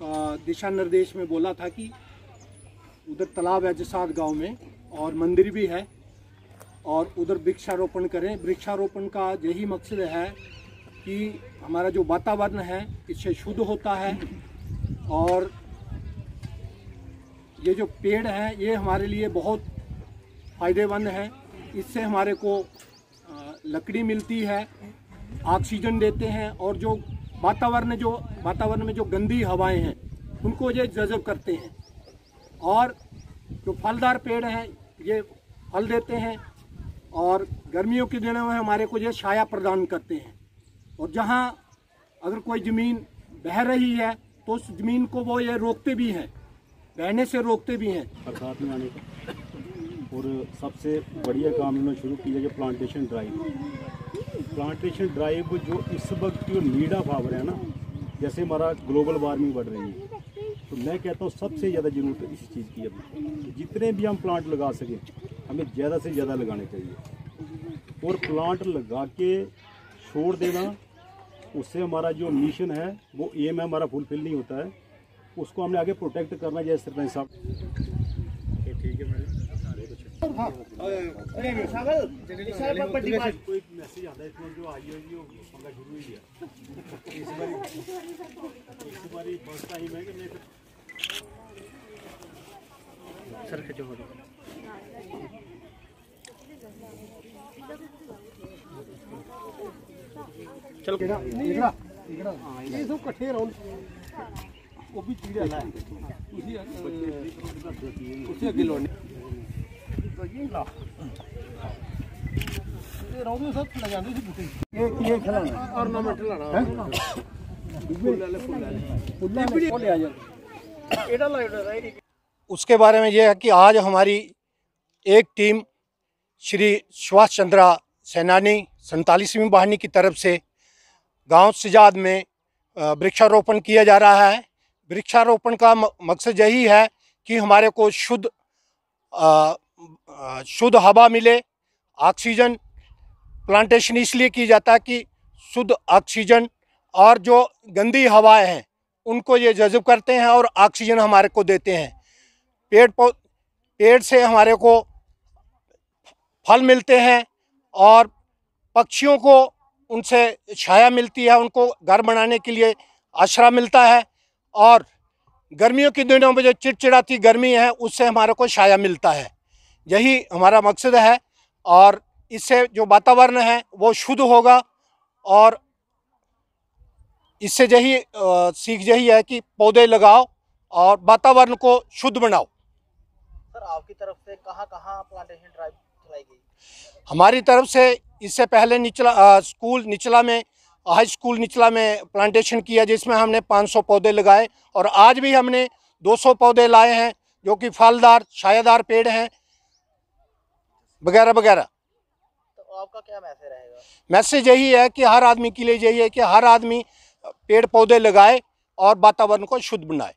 दिशा निर्देश में बोला था कि उधर तालाब है जसाद गाँव में और मंदिर भी है और उधर वृक्षारोपण करें। वृक्षारोपण का यही मकसद है कि हमारा जो वातावरण है, इससे शुद्ध होता है और ये जो पेड़ हैं, ये हमारे लिए बहुत फ़ायदेमंद है। इससे हमारे को लकड़ी मिलती है, ऑक्सीजन देते हैं और जो वातावरण जो, वातावरण में जो गंदी हवाएँ हैं, उनको ये जज़ब करते हैं। और जो फलदार पेड़ हैं, ये फल देते हैं और गर्मियों के दिनों में हमारे को ये छाया प्रदान करते हैं। और जहाँ अगर कोई ज़मीन बह रही है तो उस ज़मीन को वो ये रोकते भी हैं, बहने से रोकते भी हैं। बरसात में आने का और सबसे बढ़िया काम इन्होंने शुरू किया जो प्लांटेशन ड्राइव प्लांटेशन ड्राइव जो इस वक्त जो नीड ऑफ़ आवर है ना, जैसे हमारा ग्लोबल वार्मिंग बढ़ रही है तो मैं कहता हूँ सबसे ज़्यादा ज़रूरत इस चीज़ की अभी जितने भी हम प्लांट लगा सकें, हमें ज़्यादा से ज़्यादा लगाने चाहिए। और प्लांट लगा के छोड़ देना, उससे हमारा जो मिशन है, वो एम है, हमारा फुलफिल नहीं होता है, उसको हमने आगे प्रोटेक्ट करना जैसे सरपंच साहब सर खिंचो हो चलो। ये सब इकट्ठे रहो वो भी चीड़ है उसी अगे लोने रौदे सब लगांदे सी बूटे उसके बारे में यह है कि आज हमारी एक टीम श्री सुभाष चंद्रा सेनानी सैंतालीसवीं वाहिनी की तरफ़ से गाँव सिजाद में वृक्षारोपण किया जा रहा है। वृक्षारोपण का मकसद यही है कि हमारे को शुद्ध शुद्ध हवा मिले ऑक्सीजन प्लांटेशन इसलिए की जाता है कि शुद्ध ऑक्सीजन और जो गंदी हवाएँ हैं, उनको ये जज़ब करते हैं और ऑक्सीजन हमारे को देते हैं। पेड़ पौ, पेड़ से हमारे को फल मिलते हैं और पक्षियों को उनसे छाया मिलती है, उनको घर बनाने के लिए आश्रय मिलता है और गर्मियों के दिनों में जो चिड़चिड़ाती गर्मी है, उससे हमारे को छाया मिलता है। यही हमारा मकसद है और इससे जो वातावरण है वो शुद्ध होगा और इससे यही सीख यही है कि पौधे लगाओ और वातावरण को शुद्ध बनाओ। सर आपकी तरफ़ से कहाँ कहाँ प्लांटेशन ड्राइव चलाई गई? हमारी तरफ़ से इससे पहले निचला अ, स्कूल निचला में हाई स्कूल निचला में प्लांटेशन किया जिसमें हमने 500 पौधे लगाए और आज भी हमने 200 पौधे लाए हैं जो कि फलदार छायादार पेड़ हैं। वगैरह वगैरह। तो आपका क्या मैसेज रहेगा? मैसेज यही है कि हर आदमी के लिए यही है कि हर आदमी पेड़ पौधे लगाए और वातावरण को शुद्ध बनाए।